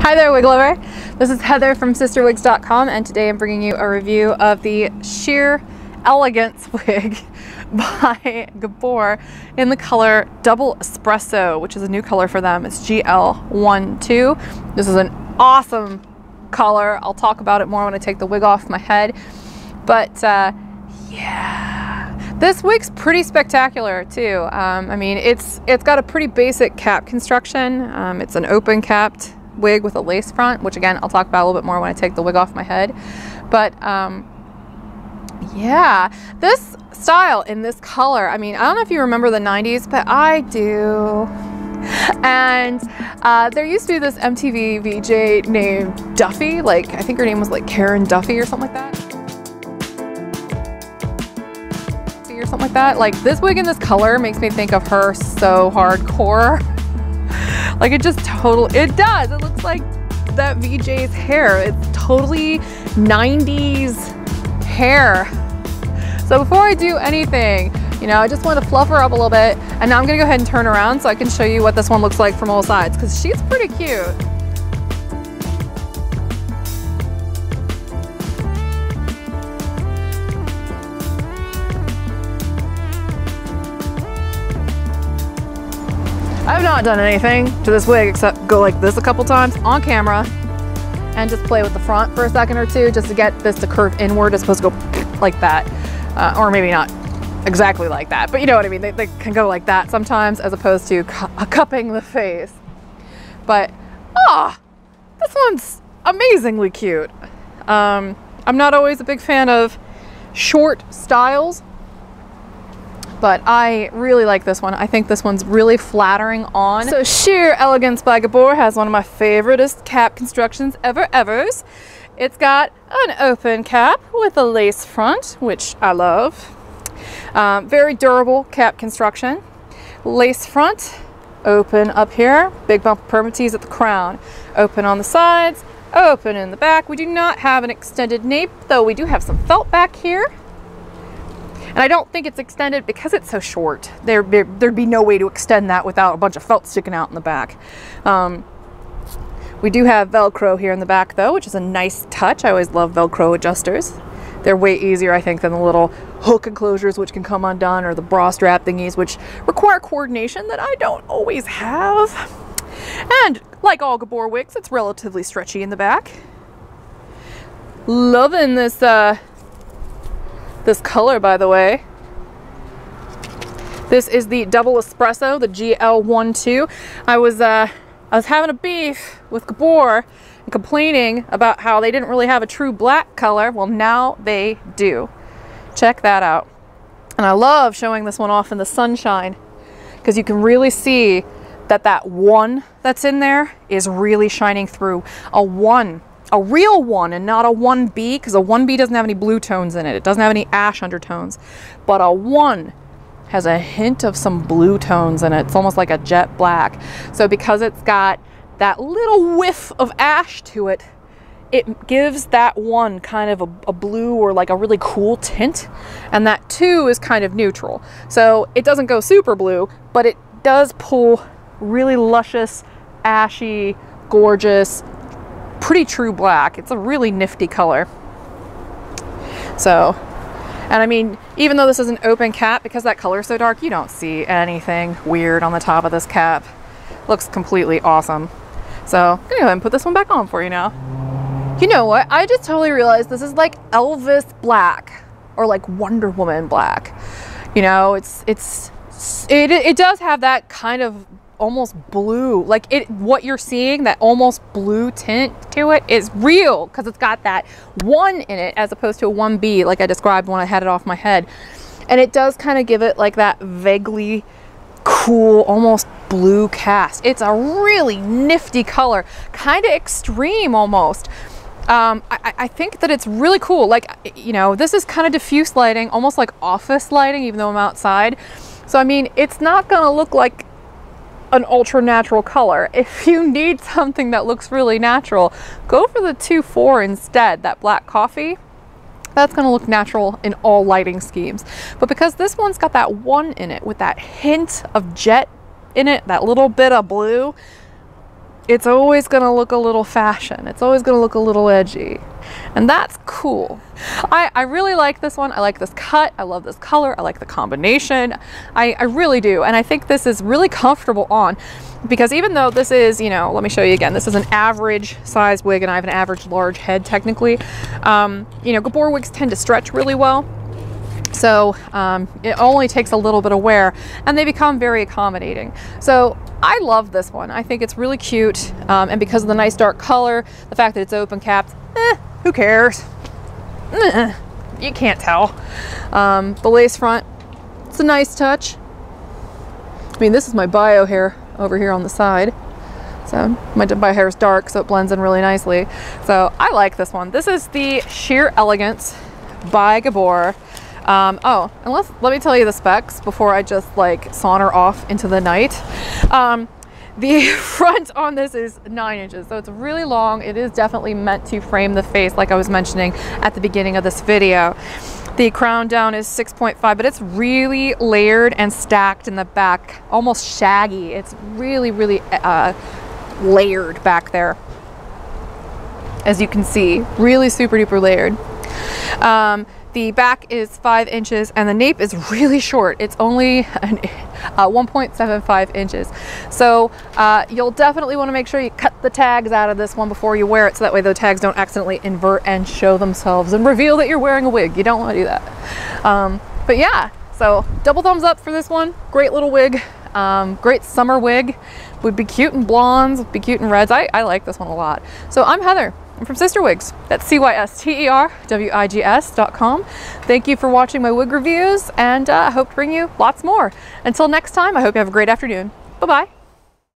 Hi there wig lover. This is Heather from cysterwigs.com and today I'm bringing you a review of the Sheer Elegance wig by Gabor in the color Double Espresso, which is a new color for them. It's GL12. This is an awesome color. I'll talk about it more when I take the wig off my head. But uh, yeah, this wig's pretty spectacular too. Um, I mean, it's it's got a pretty basic cap construction. Um, it's an open capped wig with a lace front, which again, I'll talk about a little bit more when I take the wig off my head. But um, yeah, this style in this color, I mean, I don't know if you remember the 90s, but I do. And uh, there used to be this MTV VJ named Duffy, like I think her name was like Karen Duffy or something like that. Or something like that. Like this wig in this color makes me think of her so hardcore. like it just total, it does. It looks like that VJ's hair. It's totally 90s hair. So before I do anything, you know, I just want to fluff her up a little bit. And now I'm gonna go ahead and turn around so I can show you what this one looks like from all sides because she's pretty cute. Not done anything to this wig except go like this a couple times on camera and just play with the front for a second or two just to get this to curve inward as opposed to go like that. Uh, or maybe not exactly like that, but you know what I mean. They, they can go like that sometimes as opposed to cu cupping the face. But, ah, oh, this one's amazingly cute. Um, I'm not always a big fan of short styles, but I really like this one. I think this one's really flattering on. So Sheer Elegance by Gabor has one of my favoriteest cap constructions ever evers. It's got an open cap with a lace front, which I love. Um, very durable cap construction. Lace front, open up here, big bump of permatease at the crown. Open on the sides, open in the back. We do not have an extended nape, though we do have some felt back here. And I don't think it's extended because it's so short. There, there, would be no way to extend that without a bunch of felt sticking out in the back. Um, we do have Velcro here in the back though, which is a nice touch. I always love Velcro adjusters. They're way easier, I think, than the little hook enclosures which can come undone or the bra strap thingies which require coordination that I don't always have. And like all Gabor wigs, it's relatively stretchy in the back. Loving this uh, this color, by the way. This is the double espresso, the GL12. I was uh, I was having a beef with Gabor and complaining about how they didn't really have a true black color. Well, now they do. Check that out. And I love showing this one off in the sunshine because you can really see that that one that's in there is really shining through. A one a real one and not a 1B because a 1B doesn't have any blue tones in it. It doesn't have any ash undertones. But a 1 has a hint of some blue tones in it. It's almost like a jet black. So because it's got that little whiff of ash to it, it gives that one kind of a, a, blue or like a really cool tint and that two is kind of neutral so it doesn't go super blue but it does pull really luscious ashy gorgeous pretty true black. It's a really nifty color. So, and I mean, even though this is an open cap, because that color is so dark, you don't see anything weird on the top of this cap. Looks completely awesome. So, I'm gonna go ahead and put this one back on for you now. You know what? I just totally realized this is like Elvis black or like Wonder Woman black. You know, it's, it's, it, it does have that kind of almost blue. Like it, what you're seeing, that almost blue tint to it is real because it's got that one in it as opposed to a 1B like I described when I had it off my head. And it does kind of give it like that vaguely cool, almost blue cast. It's a really nifty color, kind of extreme almost. Um, I, I, think that it's really cool. Like, you know, this is kind of diffuse lighting, almost like office lighting, even though I'm outside. So, I mean, it's not going to look like an ultra natural color. If you need something that looks really natural, go for the 2-4 instead, that black coffee. That's gonna look natural in all lighting schemes. But because this one's got that one in it with that hint of jet in it, that little bit of blue, it's always gonna look a little fashion. It's always gonna look a little edgy. And that's cool. I, I really like this one. I like this cut. I love this color. I like the combination. I, I really do. And I think this is really comfortable on because even though this is, you know, let me show you again, this is an average size wig and I have an average large head technically. Um, you know, Gabor wigs tend to stretch really well. So um, it only takes a little bit of wear and they become very accommodating. So I love this one. I think it's really cute. Um, and because of the nice dark color, the fact that it's open capped, eh, who cares? Eh, you can't tell. Um, the lace front, it's a nice touch. I mean, this is my bio hair over here on the side. So my bio hair is dark, so it blends in really nicely. So I like this one. This is the Sheer Elegance by Gabor. Um, oh, and let's, let me tell you the specs before I just like saunter off into the night. Um, the front on this is nine inches, so it's really long. It is definitely meant to frame the face like I was mentioning at the beginning of this video. The crown down is 6.5, but it's really layered and stacked in the back, almost shaggy. It's really, really uh, layered back there. As you can see, really super duper layered. Um, the back is five inches and the nape is really short. It's only an, uh, 1.75 inches. So uh, you'll definitely want to make sure you cut the tags out of this one before you wear it so that way the tags don't accidentally invert and show themselves and reveal that you're wearing a wig. You don't want to do that. Um, but yeah, so double thumbs up for this one. Great little wig. Um, great summer wig. Would be cute in blondes, would be cute in reds. I, I like this one a lot. So I'm Heather. I'm from Cyster Wigs. That's C-Y-S-T-E-R-W-I-G-S dot com. Thank you for watching my wig reviews and uh, I hope to bring you lots more. Until next time, I hope you have a great afternoon. Bye-bye.